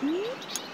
Hmm?